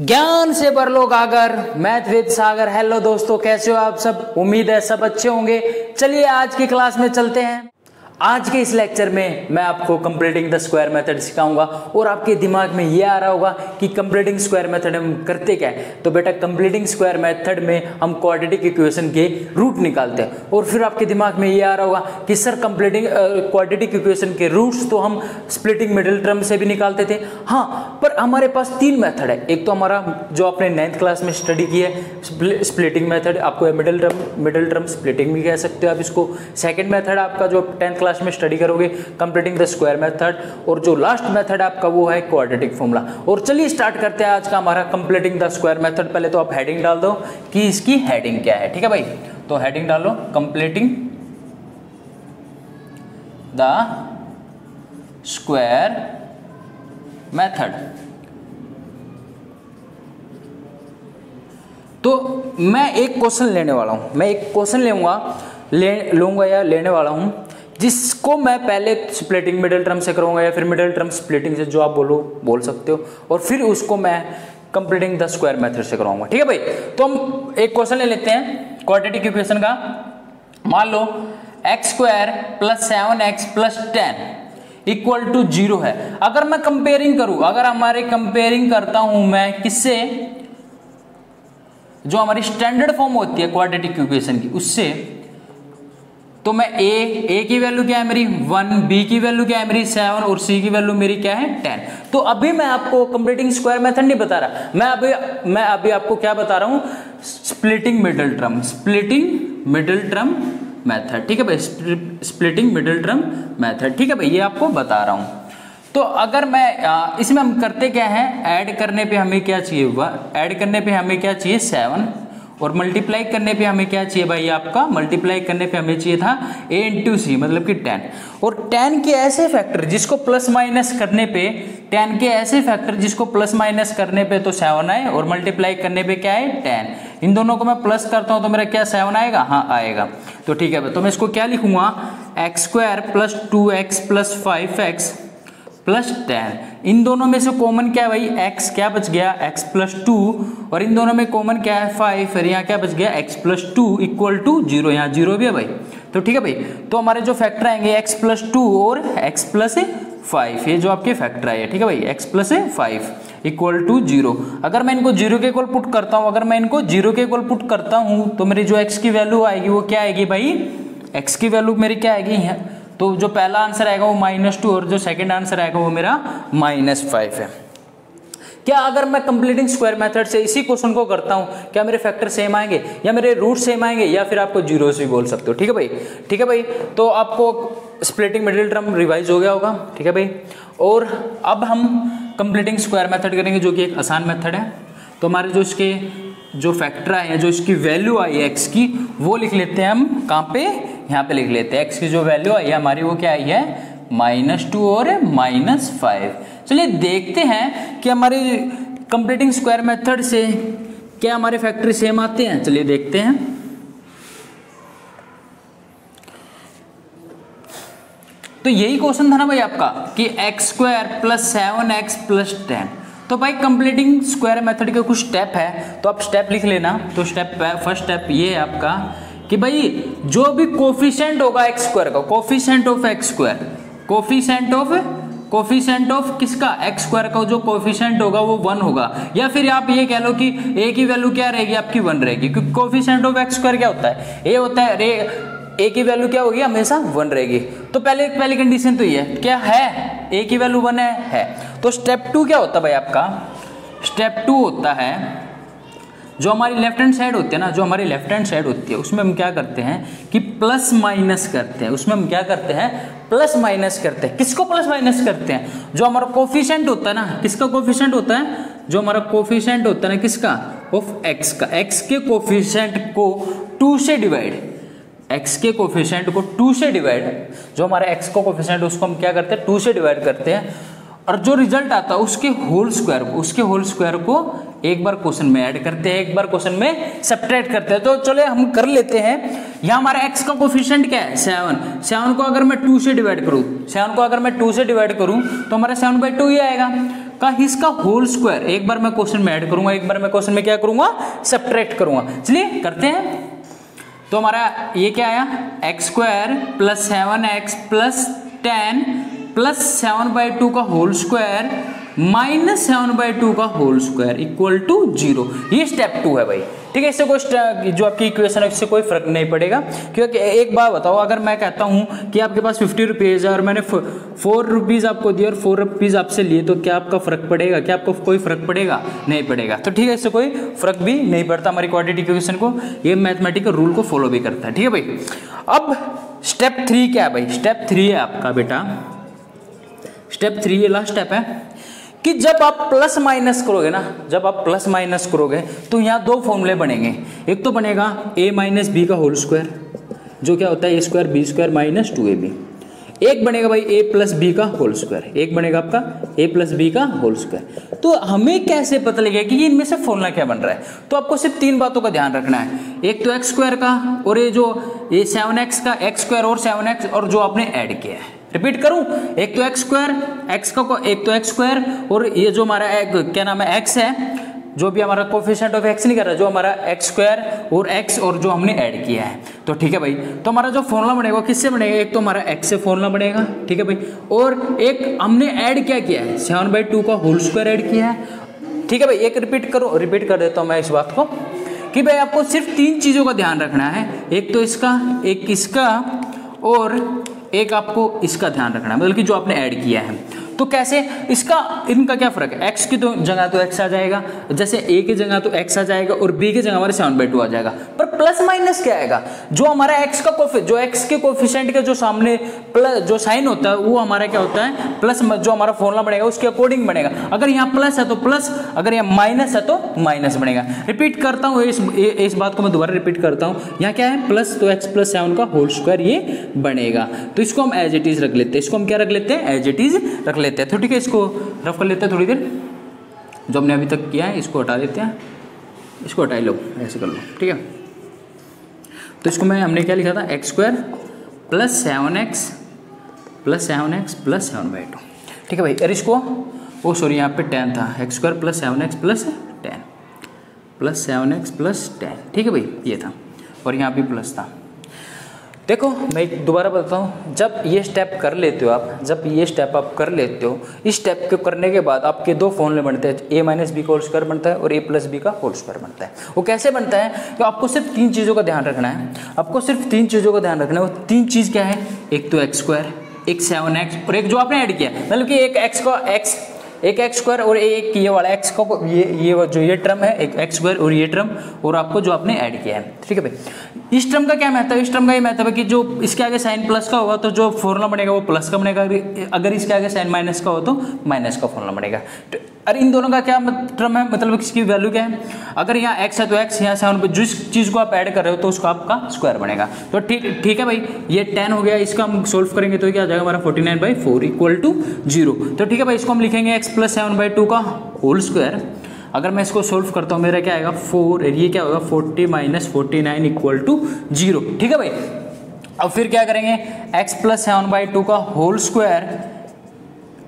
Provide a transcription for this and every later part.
ज्ञान से पर लोग आगर, मैथ, विद, सागर। हेलो दोस्तों, कैसे हो आप सब? उम्मीद है सब अच्छे होंगे। चलिए आज की क्लास में चलते हैं। आज के इस लेक्चर में मैं आपको कंप्लीटिंग द स्क्वायर मेथड सिखाऊँगा और आपके दिमाग में ये आ रहा होगा कि कंप्लीटिंग स्क्वायर मेथड हम करते क्या है। तो बेटा कंप्लीटिंग स्क्वायर मेथड में हम क्वाड्रेटिक इक्वेशन के रूट निकालते हैं। और फिर आपके दिमाग में ये आ रहा होगा कि सर कंप्लीटिंग क्वाड्रेटिक इक्वेशन के रूट्स तो हम स्प्लिटिंग मिडिल टर्म से भी निकालते थे। हाँ पर हमारे पास तीन मेथड है। एक तो हमारा, जो आपने नाइन्थ क्लास में स्टडी की है स्प्लिटिंग मेथड आपको middle term middle term splitting भी कह सकते हो आप इसको। सेकेंड मेथड आपका जो टेंथ क्लास में स्टडी करोगे कंप्लीटिंग द स्क्वायर मेथड और जो लास्ट मेथड आपका वो है क्वाड्रेटिक फॉर्मूला और चलिए स्टार्ट करते हैं आज का हमारा कंप्लीटिंग द स्क्वायर मेथड पहले तो आप हेडिंग डाल दो कि इसकी हेडिंग क्या है, ठीक है भाई? तो हेडिंग डालो कंप्लीटिंग द स्क्वायर मेथड तो मैं एक क्वेश्चन लेने वाला हूँ, मैं एक क्वेश्चन लेऊँगा, ले, लूँगा या लेने वाला हूँ। जिसको मैं पहले स्प्लिटिंग मिडिल टर्म से करूँगा या फिर मिडिल टर्म स्प्लिटिंग से जो आप बोलो, बोल सकते हो। और फिर उसको मैं कंप्लीटिंग द स्क्वायर मेथड से कराऊँगा। ठीक है भाई? तो हम एक क्वेश्चन ले लेते हैं क्वाड्रेटिक इक्वेशन का। मान लो X square plus seven X plus ten equal to zero है। अगर मैं कंपेयरिंग करूँ, अगर हमारे कंपेयरिंग करता हूँ मैं किससे? जो हमारी स्टैंडर्ड फॉर्म होती है क्वाड्रेटिक इक्वेशन की, उससे तो मैं ए ए की वैल्यू क्या है मेरी? वन बी की वैल्यू क्या है मेरी? सेवन और सी की वैल्यू मेरी क्या है? टेन तो अभी मैं आपको कंप्लीटिंग स्क्वायर मेथड नहीं बता रहा। मैं अभी मैं अभी आपको क्या बता रहा हूँ? Splitting middle term splitting middle term method ठीक है भाई? स्प्लिटिंग मिडल टर्म मेथड ठीक है भाई? ये आपको बता रहा हूँ। तो अगर मैं इसमें हम करते क्या है? ऐड करने पे हमें क्या चाहिए हुआ? ऐड करने पे हमें क्या चाहिए? सेवन और मल्टीप्लाई करने पे हमें क्या चाहिए भाई आपका? मल्टीप्लाई करने पे हमें चाहिए था ए इंटू सी मतलब कि टेन और टेन के ऐसे फैक्टर जिसको प्लस माइनस करने पे टेन के ऐसे फैक्टर जिसको प्लस माइनस करने पे तो सेवन आए और मल्टीप्लाई करने पे क्या है टेन इन दोनों को मैं प्लस करता हूँ तो मेरा क्या सेवन आएगा? हाँ आएगा. तो ठीक है तो मैं इसको क्या लिखूँगा? X square plus two X plus five X plus ten. इन दोनों में से कॉमन क्या है भाई? X क्या बच गया? X प्लस टू और इन दोनों में कॉमन क्या है? फाइव फिर यहाँ क्या बच गया? X plus two equal to zero यहाँ ज़ीरो भी है भाई। तो ठीक है भाई। तो हमारे जो फैक्टर आएँगे, x प्लस टू और x प्लस फाइव ये जो आपके फैक्टर आए ठीक है भाई? X plus five equal to zero अगर मैं इनको ज़ीरो के इक्वल पुट करता हूँ, अगर मैं इनको ज़ीरो के इक्वल पुट करता हूँ तो मेरी जो एक्स की वैल्यू आएगी, वो क्या आएगी भाई? एक्स की वैल्यू मेरी क्या आएगी? तो जो पहला आंसर आएगा वो माइनस टू, और जो सेकंड आंसर आएगा वो मेरा माइनस फाइव है। क्या अगर मैं कंप्लीटिंग स्क्वायर मेथड से इसी क्वेश्चन को करता हूँ, क्या मेरे फैक्टर सेम आएँगे, या मेरे रूट सेम आएँगे, या फिर आपको ज़ीरो भी बोल सकते हो? ठीक है भाई? ठीक है भाई? तो आपको स्प्लिटिंग मिडिल टर्म रिवाइज हो गया होगा। ठीक है भाई? और अब हम कंप्लीटिंग स्क्वायर मेथड करेंगे, जो कि एक आसान मेथड है। तो हमारे जो इसके जो फैक्टर आए हैं, जो इसकी वैल्यू आई है एक्स की, वो लिख लेते हैं हम कहाँ पे? यहाँ पे लिख लेते हैं एक्स की जो वैल्यू आई है हमारी, वो क्या आई है? माइनस टू और माइनस फाइव चलिए देखते हैं कि हमारी कंप्लीटिंग स्क्वायर मेथड से क्या हमारे फैक्टर सेम आते हैं। चलिए देखते हैं। तो यही क्वेश्चन था ना भाई आपका कि X square plus seven X plus ten तो भाई कंप्लीटिंग स्क्वायर मेथड के कुछ स्टेप है तो आप स्टेप लिख लेना। तो स्टेप फ़र्स्ट स्टेप ये है आपका कि भाई, जो भी कोफिशेंट होगा एक्स स्क्वायर का coefficient of X square coefficient of coefficient of किसका? एक्स स्क्वायर का जो कोफिशेंट होगा, वो वन होगा। या फिर आप ये कह लो कि ए की वैल्यू क्या रहेगी? आपकी वन रहेगी। क्योंकि कोफिशेंट ऑफ़ एक्स स्क्वायर क्या होता है? ए होता है, रे ए की वैल्यू क्या होगी? हमेशा वन रहेगी। तो पहले, पहली कंडीशन तो ये है। क्या है? ए की वैल्यू वन है है। तो स्टेप टू क्या होता है भाई आपका? स्टेप टू होता है जो हमारी लेफ़्ट हैंड साइड होती है ना, जो हमारी लेफ़्ट हैंड साइड होती है, उसमें हम क्या करते हैं कि प्लस माइनस करते हैं। उसमें हम क्या करते हैं? प्लस माइनस करते हैं। किसको प्लस माइनस करते हैं? जो हमारा कोफिशेंट होता है ना, किसका कोफिशेंट होता है? जो हमारा कोफिशेंट होता है ना, किसका? ऑफ़ एक्स का। एक्स के कोफिशेंट को टू से डिवाइड x के कोफिशियंट को टू से डिवाइड जो हमारा x को कोफिशियंट उसको हम क्या करते हैं? टू से डिवाइड करते हैं। और जो रिज़ल्ट आता है, उसके होल स्क्वायर उसके होल स्क्वायर को एक बार क्वेश्चन में ऐड करते हैं, एक बार क्वेश्चन में सब्ट्रैक्ट करते हैं। तो चले हम कर लेते हैं। यहाँ हमारा x का कोफिशियंट क्या है? सेवन सेवन को अगर मैं टू से डिवाइड करूँ सेवन को अगर मैं टू से डिवाइड करूँ तो हमारा सेवन बाई टू ही आएगा। का इसका होल स्क्वायर एक बार मैं क्वेश्चन में ऐड करूँगा, एक बार मैं क्वेश्चन में क्या करूँगा? सब्ट्रैक्ट करूँगा। चलिए करते हैं। तो हमारा ये क्या आया? X square plus seven X plus ten plus seven by two का whole square minus seven by two का whole square equal to zero ये स्टेप टू है भाई। ठीक है, इससे कोई जो आपकी इक्वेशन है, इससे कोई फ़र्क नहीं पड़ेगा। क्योंकि एक बात बताओ, अगर मैं कहता हूँ कि आपके पास फिफ्टी रुपीज़ है और मैंने फोर रुपीज़ आपको दिए और फोर रुपीज़ आपसे लिए तो क्या आपका फ़र्क पड़ेगा? क्या आपको कोई फ़र्क पड़ेगा? नहीं पड़ेगा। तो ठीक है, इससे कोई फ़र्क भी नहीं पड़ता हमारी क्वाड्रेटिक इक्वेशन को। ये मैथमेटिकल रूल को फॉलो भी करता है। ठीक है भाई। अब स्टेप थ्री क्या है भाई? स्टेप थ्री है आपका बेटा। स्टेप थ्री ये लास्ट स्टेप है कि जब आप प्लस माइनस करोगे ना, जब आप प्लस माइनस करोगे तो यहाँ दो फॉर्मूले बनेंगे। एक तो बनेगा ए माइनस बी का होल स्क्वायर जो क्या होता है A square B square minus two A B एक बनेगा भाई ए प्लस बी का होल स्क्वायर एक बनेगा आपका ए प्लस बी का होल स्क्वायर तो हमें कैसे पता लगेगा कि इनमें से फॉर्मूला क्या बन रहा है? तो आपको सिर्फ़ तीन बातों का ध्यान रखना है। एक तो एक्स स्क्वायर का, और ये जो, ये सेवन एक्स का एक्स स्क्वायर और सेवन एक्स और जो आपने ऐड किया है। रिपीट करूँ? एक तो एक्स स्क्वायर एक्स का एक तो एक्स स्क्वायर और ये जो हमारा क्या नाम है एक्स है, जो भी हमारा कोफिशिएंट ऑफ़ एक्स नहीं कर रहा, जो हमारा एक्स स्क्वायर और एक्स और जो हमने ऐड किया है। तो ठीक है भाई तो हमारा जो फॉर्मूला बनेगा किससे बनेगा? एक तो हमारा एक्स से फॉर्मूला बनेगा, ठीक है भाई, और एक हमने ऐड क्या किया है? सेवन बाई टू का होल स्क्वायर ऐड किया है। ठीक है भाई, एक रिपीट करो रिपीट कर देता हूँ मैं इस बात को, कि भाई आपको सिर्फ़ तीन चीज़ों का ध्यान रखना है, एक तो इसका, एक इसका और एक आपको इसका ध्यान रखना है मतलब कि जो आपने ऐड किया है। तो कैसे? इसका, इनका क्या फ़र्क है? एक्स की तो जगह तो एक्स आ जाएगा, जैसे ए की जगह तो एक्स आ जाएगा और बी की जगह हमारे सेवन बाई टू आ जाएगा। पर प्लस माइनस क्या आएगा? जो हमारा एक्स का कोफि जो एक्स के कोफिशेंट के जो सामने प्लस जो साइन होता है, वो हमारा क्या होता है? प्लस जो हमारा फॉर्मुला बनेगा, उसके अकॉर्डिंग बनेगा। अगर यहाँ प्लस है तो प्लस अगर यहाँ माइनस है तो माइनस बनेगा। रिपीट करता हूँ, इस इस बात को मैं दोबारा रिपीट करता हूँ। यहाँ क्या है? प्लस तो एक्स प्लस सेवन का होल स्क्वायर ये बनेगा। तो इसको हम एज इट इज़ रख लेते हैं। इसको हम क्या रख लेते हैं? एज इट इज़ रख लेते हैं। तो ठीक है, इसको रफ कर लेते हैं थोड़ी देर। जो हमने अभी तक किया है, इसको हटा देते हैं। इसको हटाई लो ऐसे कर लो, ठीक है? तो इसको मैं, हमने क्या लिखा था? X square plus seven X plus seven X plus seven by two ठीक है भाई अरे इसको, ओ सॉरी यहाँ पे टेन था। X square plus seven X plus ten plus seven X plus ten ठीक है भाई, ये था। और यहाँ भी प्लस था। देखो, मैं दोबारा बताता हूँ। जब ये स्टेप कर लेते हो आप, जब ये स्टेप आप कर लेते हो, इस स्टेप को करने के बाद आपके दो फॉर्मूले बनते हैं। ए माइनस बी का होल स्क्वायर बनता है और ए प्लस बी का होल स्क्वायर बनता है। वो कैसे बनता है? तो आपको सिर्फ़ तीन चीज़ों का ध्यान रखना है। आपको सिर्फ़ तीन चीज़ों का ध्यान रखना है। वो तीन चीज़ क्या है? एक तो एक्स स्क्वायर एक सेवन एक्स और एक जो आपने ऐड किया मतलब कि एक एक्स का एक्स एक एक्स स्क्वायर और एक ये वाला एक्स का, ये ये जो ये टर्म है, एक एक्स स्क्वायर और ये टर्म और आपको जो आपने ऐड किया है। ठीक है भाई? इस टर्म का क्या महत्व है? इस टर्म का ये महत्व है कि जो इसके आगे साइन प्लस का होगा तो जो फॉर्मूला बनेगा वो प्लस का बनेगा। अगर इसके आगे साइन माइनस का हो तो माइनस का फॉर्मूला बनेगा। तो अरे इन दोनों का क्या टर्म है? मतलब इसकी वैल्यू क्या है? अगर यहाँ एक्स है तो एक्स यहाँ सेवन पे जिस चीज़ को आप ऐड कर रहे हो तो उसका आपका स्क्वायर बनेगा। तो ठीक ठीक है भाई? ये टेन हो गया, इसका हम सोल्व करेंगे तो क्या आ जाएगा? हमारा forty nine by four equal to zero तो ठीक है भाई, इसको हम लिखेंगे X plus seven by two का होल स्क्वायर अगर मैं इसको सोल्व करता हूँ, मेरा क्या आएगा? फोर ये क्या होगा? Forty minus forty nine equal to zero ठीक है भाई? अब फिर क्या करेंगे? X plus seven by two का होल स्क्वायर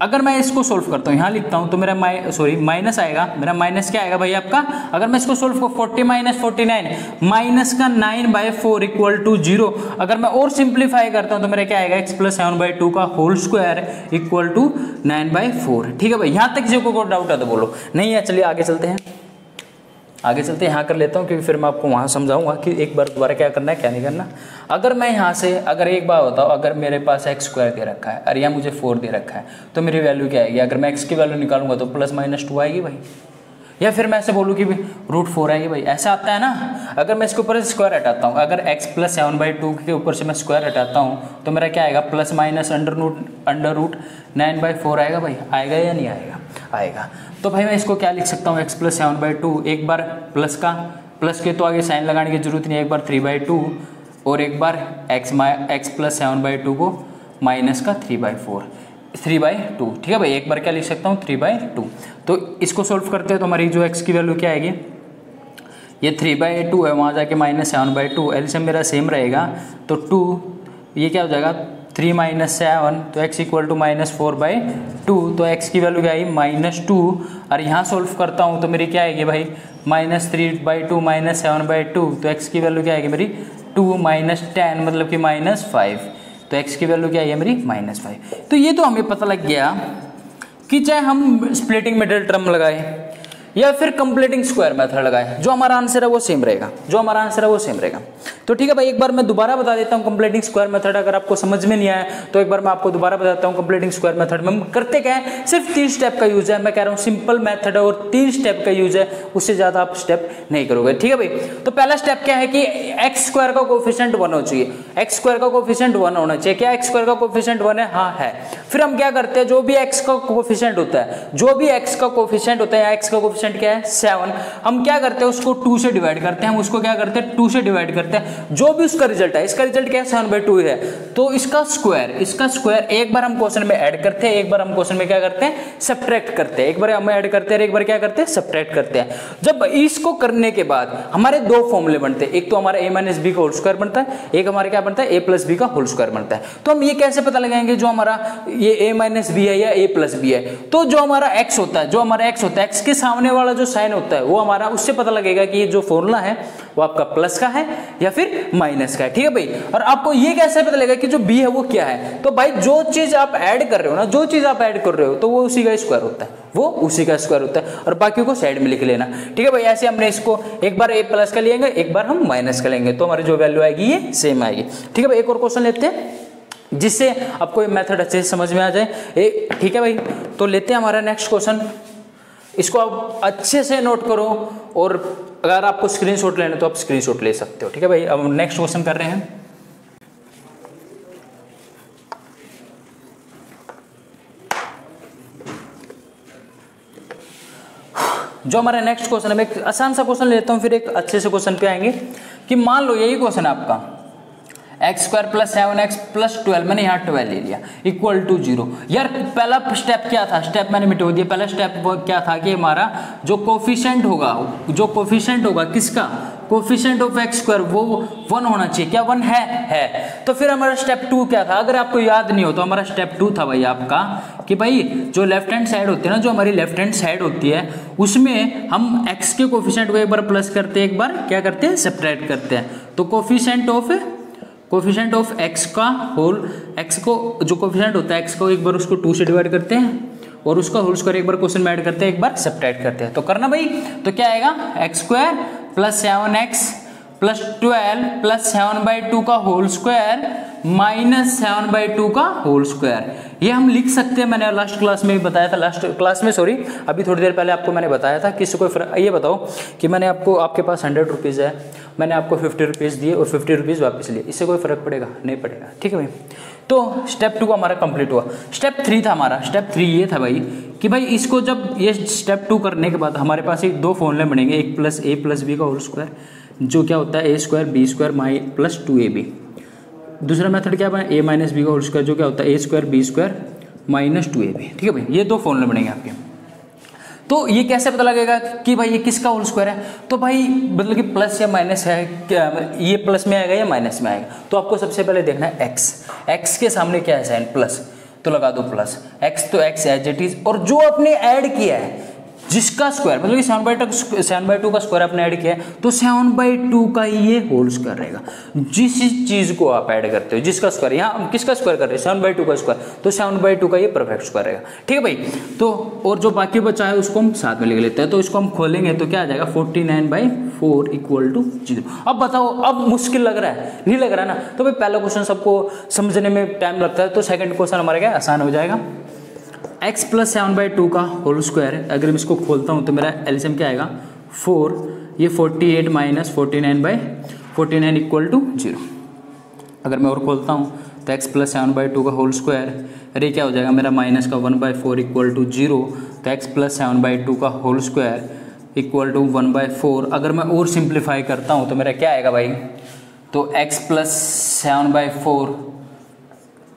अगर मैं इसको सोल्व करता हूँ, यहाँ लिखता हूँ तो मेरा माइ सॉरी माइनस आएगा। मेरा माइनस क्या आएगा भाई आपका? अगर मैं इसको सोल्व करूँ forty minus forty nine minus का nine by four equal to zero अगर मैं और सिंप्लीफाई करता हूँ तो मेरा क्या आएगा? X plus seven by two का whole square equal to nine by four ठीक है भाई? यहाँ तक जो को डाउट है तो बोलो। नहीं है, चलिए आगे चलते हैं। आगे चलते यहाँ कर लेता हूँ, क्योंकि फिर मैं आपको वहाँ समझाऊँगा कि एक बार दोबारा क्या करना है, क्या नहीं करना। अगर मैं यहाँ से, अगर एक बार बताऊँ अगर मेरे पास एक्स स्क्वायर दे रखा है, और यहाँ मुझे फोर दे रखा है तो मेरी वैल्यू क्या आएगी? अगर मैं एक्स की वैल्यू निकालूँगा तो प्लस माइनस टू आएगी भाई। या फिर मैं ऐसे बोलूँ कि रूट फोर आएगी भाई। ऐसा आता है ना, अगर मैं इसके ऊपर से स्क्वायर हटाता हूँ, अगर X plus seven by two के ऊपर से मैं स्क्वायर हटाता हूँ तो मेरा क्या आएगा? Plus minus under root under root nine by four आएगा भाई। आएगा या नहीं आएगा? आएगा। तो भाई मैं इसको क्या लिख सकता हूँ? X plus seven by two एक बार प्लस का। प्लस के तो आगे साइन लगाने की ज़रूरत नहीं, एक बार थ्री बाई टू और एक बार X my X plus seven by two को माइनस का three by four three by two ठीक है भाई? एक बार क्या लिख सकता हूँ? थ्री बाई टू तो इसको सोल्व करते हैं तो हमारी जो एक्स की वैल्यू क्या आएगी? ये थ्री बाई टू है, वहाँ जाके minus seven by two L से मेरा सेम रहेगा। तो टू ये क्या हो जाएगा? थ्री माइनस सेवन तो X equal to minus four by two तो एक्स की वैल्यू क्या आई? माइनस टू और यहाँ सोल्व करता हूँ तो मेरी क्या आएगी भाई? Minus three by two minus seven by two तो एक्स की वैल्यू क्या आएगी मेरी? टू माइनस टेन मतलब कि माइनस फाइव तो एक्स की वैल्यू क्या आई है मेरी? माइनस फाइव तो ये तो हमें पता लग गया कि चाहे हम स्प्लिटिंग मिडिल टर्म लगाए या फिर कंप्लीटिंग स्क्वायर मेथड लगाए। जो हमारा आंसर है वो सेम रहेगा। जो हमारा आंसर है वो सेम रहेगा। तो ठीक है भाई, एक बार मैं दोबारा बता देता हूँ कंप्लीटिंग स्क्वायर मेथड अगर आपको समझ में नहीं आया तो एक बार मैं आपको दोबारा बताता हूँ कंप्लीटिंग स्क्वायर मेथड में करते क्या है? सिर्फ़ तीन स्टेप का यूज़ है। मैं कह रहा हूँ सिंपल मेथड है और तीन स्टेप का यूज़ है। उससे ज़्यादा आप स्टेप नहीं करोगे। ठीक है भाई? तो पहला स्टेप क्या है कि एक्स स्क्वायर का कोफिशियंट वन हो चाहिए। एक्स स्क्वायर का कोफिशियंट वन होना चाहिए। क्या एक्स स्क्वायर का कोफिशियंट वन है? हाँ है। फिर हम क्या करते हैं? जो भी एक्स का कोफिशियंट होता है, जो भी एक्स का कोफिशियंट होता है एक्स का कोफिशियंट क्या है? सेवन हम क्या करते हैं? उसको टू से डिवाइड करते हैं। हम उसको क्या करते हैं? टू से डिवाइड करते हैं। जो भी उसका रिज़ल्ट है, इसका रिज़ल्ट क्या है? सेवन बाई टू है। तो इसका स्क्वायर इसका स्क्वायर एक बार हम क्वेश्चन में ऐड करते हैं, एक बार हम क्वेश्चन में क्या करते हैं? सब्ट्रैक्ट करते हैं। एक बार हम ऐड करते हैं, एक बार क्या करते हैं? सब्ट्रैक्ट करते हैं। जब इसको करने के बाद हमारे दो फॉर्मूले बनते हैं। एक तो हमारा ए माइनस बी का होल स्क्वायर बनता है, एक हमारे क्या बनता है? ए प्लस बी का होल स्क्वायर बनता है। तो हम ये कैसे पता लगाएँगे जो हमारा ये ए माइनस बी है या ए प्लस बी है? तो जो हमारा एक्स होता है, जो हमारा एक्स होता है एक्स के सामने वाला जो साइन होता है, वो हमारा, उससे पता लगेगा कि ये जो फॉर्मूला है वो आपका प्लस का है या फिर माइनस का है, ठीक है भाई? और आपको ये कैसे पता लगेगा कि जो बी है वो क्या है? तो भाई, जो चीज़ आप ऐड कर रहे हो ना, जो चीज़ आप ऐड कर रहे हो तो वो उसी का स्क्वायर होता है। वो उसी का स्क्वायर होता है। और बाकी को साइड में लिख लेना। ठीक है भाई, ऐसे हमने इसको एक बार ए प्लस का लेंगे एक बार हम माइनस का लेंगे तो हमारी जो वैल्यू आएगी, ये सेम आएगी। ठीक है भाई, एक और क्वेश्चन लेते हैं, जिससे आपको ये मेथड अच्छे से समझ में आ जाए। ठीक है भाई तो लेते हैं हमारा नेक्स्ट क्वेश्चन इसको आप अच्छे से नोट करो और अगर आपको स्क्रीनशॉट लेना तो आप स्क्रीनशॉट ले सकते हो, ठीक है भाई? अब नेक्स्ट क्वेश्चन कर रहे हैं। जो हमारा नेक्स्ट क्वेश्चन है, मैं एक आसान सा क्वेश्चन लेता हूँ, फिर एक अच्छे से क्वेश्चन पे आएँगे कि मान लो यही क्वेश्चन है आपका। X square plus seven X plus twelve मैंने यहाँ ट्वेल्व ले लिया। इक्वल टू ज़ीरो यार, पहला स्टेप क्या था? स्टेप मैंने मिटो दिया। पहला स्टेप क्या था कि हमारा जो कोफिशेंट होगा, जो कोफिशेंट होगा किसका? कोफिशेंट ऑफ़ एक्स स्क्वायर वो वन होना चाहिए। क्या वन है? है। तो फिर हमारा स्टेप टू क्या था? अगर आपको याद नहीं हो तो हमारा स्टेप टू था भाई आपका, कि भाई जो लेफ़्ट हैंड साइड होती है ना, जो हमारी लेफ़्ट हैंड साइड होती है, उसमें हम एक्स के कोफिशेंट को एक बार प्लस करते हैं, एक बार क्या करते हैं? सेपरेट करते हैं। तो coefficient of coefficient of X का होल एक्स को, जो कोफिशेंट होता है एक्स को एक बार उसको टू से डिवाइड करते हैं, और उसका होल स्क्वायर एक बार क्वेश्चन में ऐड करते हैं, एक बार सब्ट्रैक्ट करते हैं। तो करना भाई तो क्या आएगा? X square plus seven X plus twelve plus seven by two का whole square minus seven by two का होल स्क्वायर ये हम लिख सकते हैं, मैंने लास्ट क्लास में भी बताया था लास्ट क्लास में सॉरी अभी थोड़ी देर पहले आपको मैंने बताया था, किसी को ये बताओ कि मैंने आपको, आपके पास हंड्रेड रुपीज़ है, मैंने आपको फिफ्टी रुपीज़ दिए और फिफ्टी रुपीज़ वापस लिए। इससे कोई फ़र्क पड़ेगा? नहीं पड़ेगा। ठीक है भाई? तो स्टेप टू हमारा कंप्लीट हुआ। स्टेप थ्री था हमारा। स्टेप थ्री ये था भाई कि भाई इसको जब ये स्टेप टू करने के बाद हमारे पास एक दो फॉर्मूले बनेंगे, एक प्लस ए प्लस बी का होल स्क्वायर जो क्या होता है A square B square my plus two A B दूसरा मेथड क्या बना? ए माइनस बी का होल स्क्वायर जो क्या होता है? A square B square minus two A B ठीक है भाई? ये दो फॉर्मूले बनेंगे आपके। तो ये कैसे पता लगेगा कि भाई ये किसका होल स्क्वायर है? तो भाई मतलब कि प्लस या माइनस है, क्या ये प्लस में आएगा या माइनस में आएगा? तो आपको सबसे पहले देखना है एक्स एक्स के सामने क्या है साइन? प्लस तो लगा दो प्लस एक्स तो एक्स एज इट इज़ और जो आपने ऐड किया है जिसका स्क्वायर मतलब seven by two seven by two का स्क्वायर आपने ऐड किया है तो सेवन बाई टू का ये होल स्क्वायर रहेगा। जिस चीज़ को आप ऐड करते हो, जिसका स्क्वायर यहाँ हम किसका स्क्वायर कर रहे हैं? सेवन बाई टू का स्क्वायर तो सेवन बाई टू का ये परफेक्ट स्क्वायर रहेगा। ठीक है भाई? तो और जो बाकी बचा है, उसको हम साथ में लिख लेते हैं। तो इसको हम खोलेंगे तो क्या आ जाएगा? Forty nine by four equal to zero अब बताओ, अब मुश्किल लग रहा है। नहीं लग रहा है ना? तो भाई, पहला क्वेश्चन सबको समझने में टाइम लगता है तो सेकंड क्वेश्चन हमारा क्या? आसान हो जाएगा। X plus seven by two का होल स्क्वायर अगर मैं इसको खोलता हूँ तो मेरा एल्सियम क्या आएगा? फोर ये forty eight minus forty nine by forty nine equal to zero अगर मैं और खोलता हूँ तो X plus seven by two का होल स्क्वायर अरे, क्या हो जाएगा? मेरा माइनस का one by four equal to zero तो X plus seven by two का whole square equal to one by four अगर मैं और सिंप्लीफाई करता हूँ तो मेरा क्या आएगा भाई? तो X plus seven by four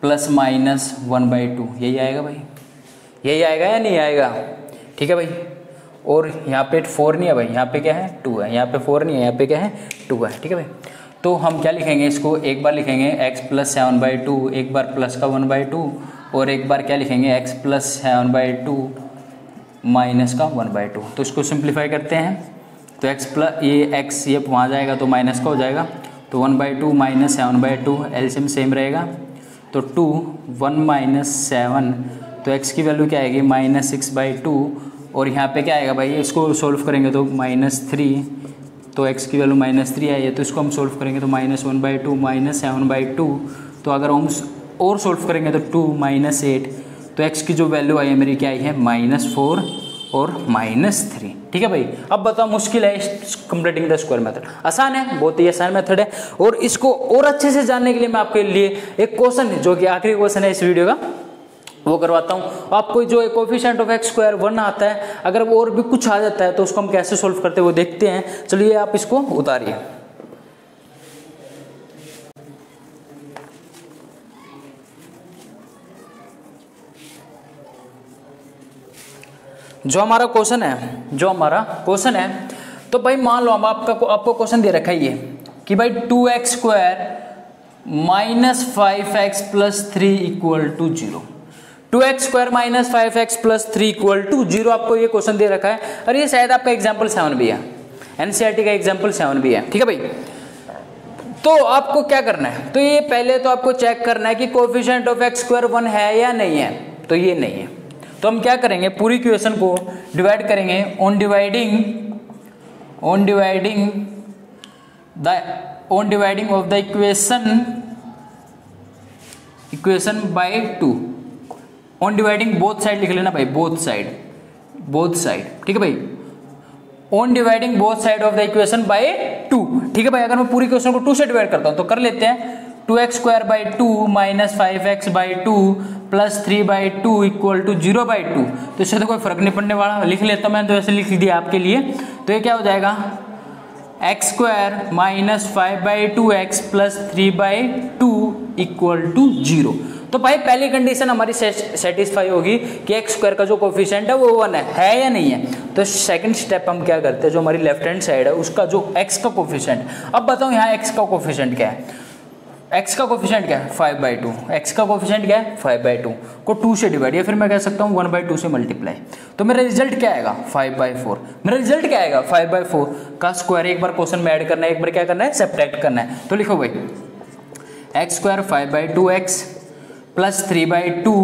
plus minus one by two यही आएगा भाई। यही आएगा या नहीं आएगा? ठीक है भाई। और यहाँ पे फोर नहीं है भाई, यहाँ पे क्या है? टू है। यहाँ पे फोर नहीं है, यहाँ पे क्या है? टू है। ठीक है भाई। तो हम क्या लिखेंगे इसको? एक बार लिखेंगे x plus seven by two एक बार प्लस का वन बाई टू और एक बार क्या लिखेंगे? x plus seven by two minus का वन बाई टू तो इसको सिंप्लीफाई करते हैं। तो x प्लस ये x, ये वहाँ जाएगा तो माइनस का हो जाएगा। तो one by two minus seven by two LCM same रहेगा। तो टू वन माइनस सेवन तो x की वैल्यू क्या आएगी? माइनस सिक्स बाई टू और यहाँ पे क्या आएगा भाई? इसको सोल्व करेंगे तो माइनस थ्री तो x की वैल्यू माइनस थ्री आई है तो इसको हम सोल्व करेंगे तो minus one by two minus seven by two तो अगर हम और सोल्व करेंगे तो टू माइनस एट तो x की जो वैल्यू आई है मेरी क्या आई है? माइनस फोर और माइनस थ्री ठीक है भाई? अब बताओ मुश्किल है कंप्लीटिंग द स्क्वायर मेथड आसान है, बहुत ही आसान मेथड है. और इसको और अच्छे से जानने के लिए मैं आपके लिए एक क्वेश्चन जो कि आखिरी क्वेश्चन है इस वीडियो का. वो करवाता हूँ। आपको जो coefficient of X square one आता है, अगर वो और भी कुछ आ जाता है तो उसको हम कैसे सोल्व करते हैं, वो देखते हैं। चलिए आप इसको उतारिए। जो हमारा क्वेश्चन है, जो हमारा क्वेश्चन है तो भाई मान लो, हम आपका आपको क्वेश्चन दे रखा है ये, कि भाई two X square minus five X plus three equal to zero two X square minus five X plus three equal to zero आपको ये क्वेश्चन दे रखा है। और ये शायद आपका एग्ज़ाम्पल सेवन भी है। एनसीआरटी का एग्ज़ाम्पल सेवन भी है। ठीक है भाई? तो आपको क्या करना है? तो ये पहले तो आपको चेक करना है कि coefficient of X square one है या नहीं है। तो ये नहीं है। तो हम क्या करेंगे? पूरी इक्वेशन को डिवाइड करेंगे। On dividing on dividing the on dividing of the equation equation by two on dividing both side लिख लेना भाई बोथ साइड बोथ साइड ठीक है भाई? On dividing both side of the equation by two ठीक है भाई? अगर मैं पूरी इक्वेशन को टू से डिवाइड करता हूँ तो कर लेते हैं. Two X square by two minus five X by two plus three by two equal to zero by two तो इससे तो कोई फ़र्क नहीं पड़ने वाला। लिख लेता हूँ मैंने तो ऐसे लिख दिया आपके लिए। तो ये क्या हो जाएगा? X square minus five by two x plus three by two equal to zero तो भाई पहली कंडीशन हमारी सेटिस्फाई होगी कि एक्स स्क्वायर का जो कोफिशियंट है वो वन है। है या नहीं है? तो सेकंड स्टेप हम क्या करते हैं? जो हमारी लेफ़्ट हैंड साइड है, उसका जो एक्स का कोफिशियंट अब बताओ यहाँ एक्स का कोफिशियंट क्या है? एक्स का कोफिशियंट क्या है? फाइव बाई टू एक्स का कोफिशियंट क्या है? फाइव बाई टू को टू से डिवाइड या फिर मैं कह सकता हूँ वन बाई टू से मल्टीप्लाई तो मेरा रिज़ल्ट क्या आएगा? फाइव बाई फोर मेरा रिज़ल्ट क्या आएगा? फाइव बाई फोर का स्क्वायर एक बार क्वेश्चन में ऐड करना है, एक बार क्या करना है? सेपरेट करना है। तो लिखो भाई x square five by two x plus three by two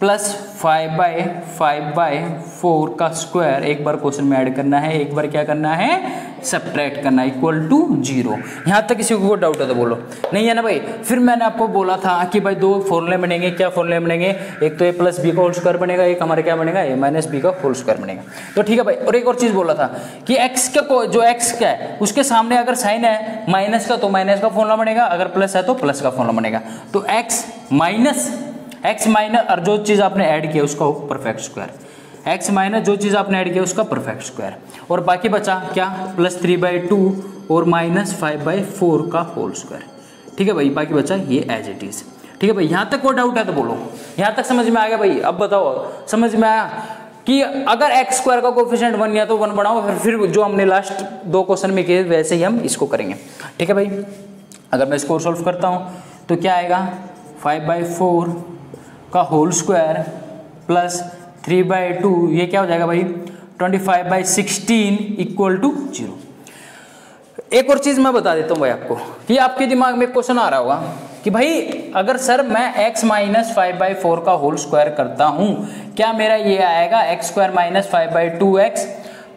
plus five by five by four का स्क्वायर एक बार क्वेश्चन में ऐड करना है, एक बार क्या करना है? सब्ट्रैक्ट करना इक्वल टू ज़ीरो यहाँ तक किसी को डाउट है तो बोलो। नहीं है ना भाई? फिर मैंने आपको बोला था कि भाई दो फॉर्मूले बनेंगे, क्या फॉर्मूले बनेंगे? एक तो ए प्लस बी का होल स्क्वायर बनेगा, एक हमारे क्या बनेगा? ए माइनस बी का होल स्क्वायर बनेगा। तो ठीक है भाई, और एक और चीज़ बोला था कि एक्स का जो एक्स का है, उसके सामने अगर साइन है माइनस का तो माइनस का फॉर्मूला बनेगा, अगर प्लस है तो प्लस का फॉर्मूला बनेगा। तो एक्स माइनस एक्स माइनस और जो चीज़ आपने ऐड किया उसका परफेक्ट स्क्वायर एक्स माइनस जो चीज़ आपने ऐड किया उसका परफेक्ट स्क्वायर और बाकी बचा क्या? प्लस थ्री बाई टू और माइनस फाइव बाई फोर का होल स्क्वायर ठीक है भाई? बाकी बचा ये एज इट इज़ ठीक है भाई? यहाँ तक कोई डाउट है तो बोलो। यहाँ तक समझ में आ गया भाई? अब बताओ। समझ में आया कि अगर एक्स स्क्वायर का कोफिशिएंट वन या तो वन बनाओ, फिर फिर जो हमने लास्ट दो क्वेश्चन में किए, वैसे ही हम इसको करेंगे। ठीक है भाई? अगर मैं इसको सोल्व करता हूँ तो क्या आएगा? फाइव बाई फोर का whole square plus three by two ये क्या हो जाएगा भाई? Twenty five by sixteen equal to zero एक और चीज़ मैं बता देता हूँ भाई आपको कि आपके दिमाग में क्वेश्चन आ रहा होगा कि भाई, अगर सर मैं x minus five by four का होल स्क्वायर करता हूँ, क्या मेरा ये आएगा? X square minus five by two x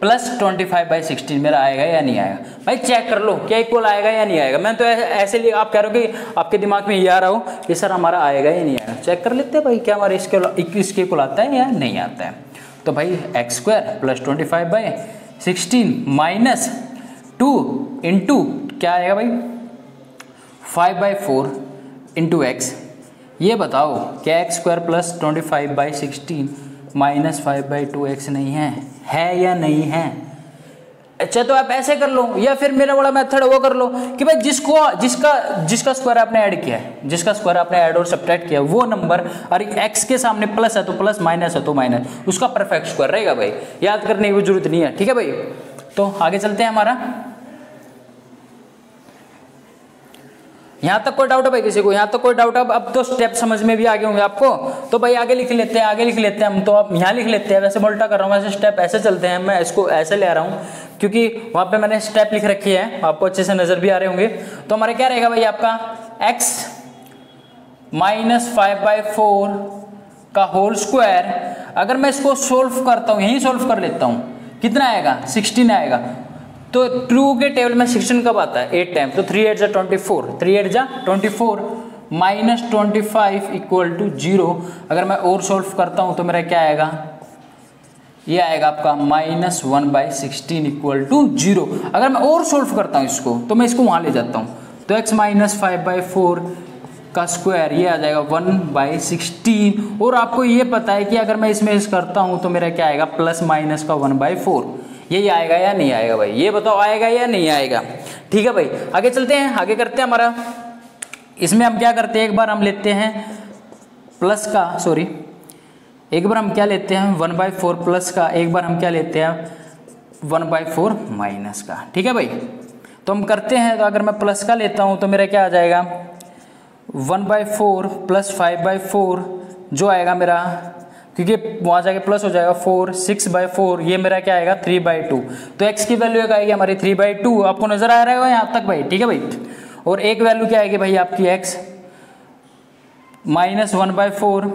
plus twenty five by sixteen मेरा आएगा या नहीं आएगा? भाई चेक कर लो, क्या इक्वल आएगा या नहीं आएगा? मैं तो ऐसे लिए आप कह रहे हो कि आपके दिमाग में ये आ रहा हो कि सर हमारा आएगा या नहीं आएगा? चेक कर लेते हैं भाई, क्या हमारे इसके इक्कीस के इक्वल आता है या नहीं आता है? तो भाई x square plus twenty five by sixteen minus two into क्या आएगा भाई? Five by four into x ये बताओ, क्या x square plus twenty five by sixteen minus five by two x नहीं है है या नहीं है? अच्छा तो आप ऐसे कर लो, या फिर मेरा बड़ा मेथड वो कर लो कि भाई जिसको, जिसका जिसका स्क्वायर आपने ऐड किया है, जिसका स्क्वायर आपने ऐड और सब्ट्रैक्ट किया, वो नंबर और एक्स के सामने प्लस है तो प्लस माइनस है तो माइनस उसका परफेक्ट स्क्वायर रहेगा भाई। याद करने की ज़रूरत नहीं है, ठीक है भाई? तो आगे चलते हैं हमारा। यहाँ तक कोई डाउट है भाई किसी को? यहाँ तक कोई डाउट अब अब तो स्टेप समझ में भी आ गए होंगे आपको। तो भाई आगे लिख लेते हैं, आगे लिख लेते हैं हम। तो अब यहाँ लिख लेते हैं। वैसे बोल्टा कर रहा हूँ, वैसे स्टेप ऐसे चलते हैं। मैं इसको ऐसे ले रहा हूँ, क्योंकि वहाँ पे मैंने स्टेप लिख रखी है। आपको अच्छे से नज़र भी आ रहे होंगे। तो हमारे क्या रहेगा भाई आपका? X minus five by four का होल स्क्वायर अगर मैं इसको सोल्व करता हूँ, यही सोल्व कर लेता हूँ, कितना आएगा? सिक्सटीन आएगा। तो टू के टेबल में सिक्सटीन कब आता है? एट टाइम तो थ्री एट जा ट्वेंटी फोर थ्री एट जा twenty four minus twenty five equal to zero अगर मैं और सोल्व करता हूँ तो मेरा क्या आएगा? ये आएगा आपका minus one by sixteen equal to zero अगर मैं और सोल्व करता हूँ इसको तो मैं इसको वहाँ ले जाता हूँ. तो x minus five by four का स्क्वायर ये आ जाएगा वन बाई सिक्सटीन और आपको ये पता है कि अगर मैं इसमें इस करता हूँ तो मेरा क्या आएगा? प्लस माइनस का वन बाई फोर यही आएगा या नहीं आएगा भाई? ये बताओ, आएगा या नहीं आएगा? ठीक है भाई, आगे चलते हैं, आगे करते हैं हमारा। इसमें हम क्या करते हैं? एक बार हम लेते हैं प्लस का सॉरी एक बार हम क्या लेते हैं? वन बाई फोर प्लस का, एक बार हम क्या लेते हैं? वन बाई फोर माइनस का। ठीक है भाई? तो हम करते हैं तो अगर मैं प्लस का लेता हूँ तो मेरा क्या आ जाएगा? One by four plus five by four, जो आएगा मेरा क्योंकि वहाँ जाके प्लस हो जाएगा फोर सिक्स बाई फोर ये मेरा क्या आएगा? थ्री बाई टू तो एक्स की वैल्यू एक आएगी हमारी थ्री बाई टू आपको नज़र आ रहा है यहाँ तक भाई, ठीक है भाई? और एक वैल्यू क्या आएगी भाई आपकी? X minus one by four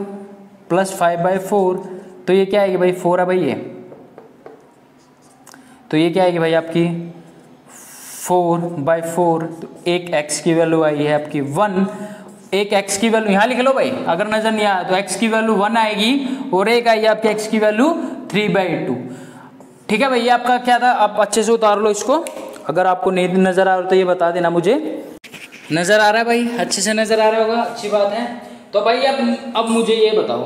plus five by four तो ये क्या आएगी भाई? फोर है भाई ये. तो ये क्या आएगी भाई आपकी? फोर बाई फोर तो एक एक्स की वैल्यू आई है आपकी वन एक x की वैल्यू यहाँ लिख लो भाई, अगर नज़र नहीं आया तो x की वैल्यू वन आएगी और एक आई आपकी x की वैल्यू थ्री बाई टू ठीक है भाई, ये आपका क्या था? आप अच्छे से उतार लो इसको। अगर आपको नहीं नज़र आ रहा तो ये बता देना मुझे। नज़र आ रहा है भाई, अच्छे से नज़र आ रहा होगा, अच्छी बात है। तो भाई, अब अब मुझे ये बताओ।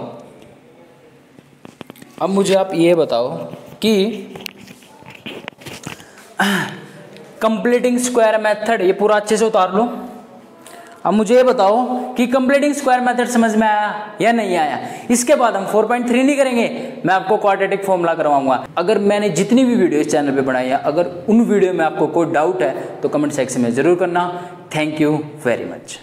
अब मुझे आप ये बताओ कि कंप्लीटिंग स्क्वायर मेथड ये पूरा अच्छे से उतार लो। अब मुझे ये बताओ कि कंप्लीटिंग स्क्वायर मेथड समझ में आया या नहीं आया? इसके बाद हम 4.3 नहीं करेंगे, मैं आपको क्वाड्रेटिक फॉर्मूला करवाऊँगा। अगर मैंने जितनी भी वीडियो इस चैनल पे बनाई है, अगर उन वीडियो में आपको कोई डाउट है तो कमेंट सेक्शन में ज़रूर करना। Thank you very much